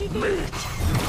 Mit